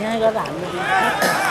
nghe rõ ràng